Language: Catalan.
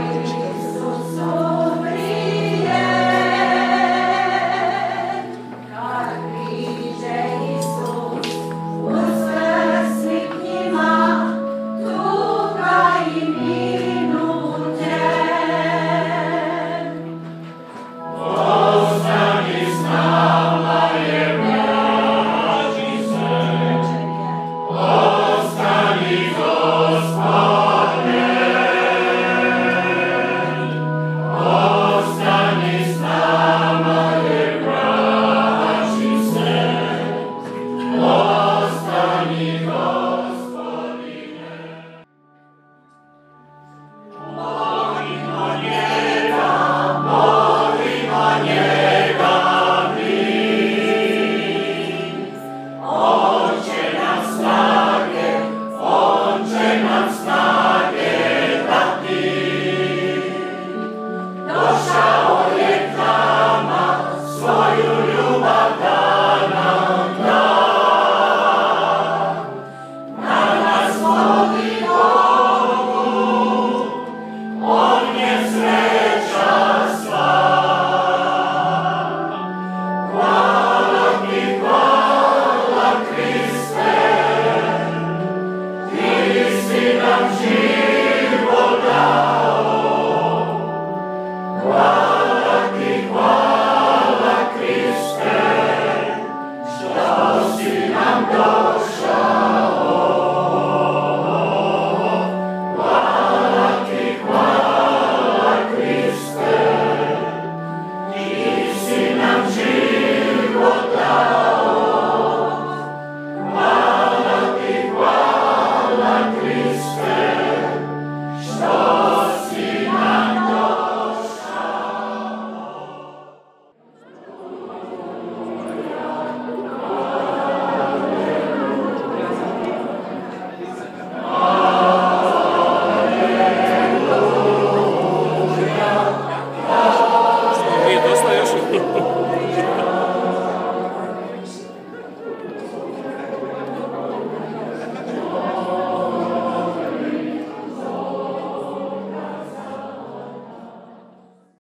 Hallelujah. Hvala ti, hvala Kriste.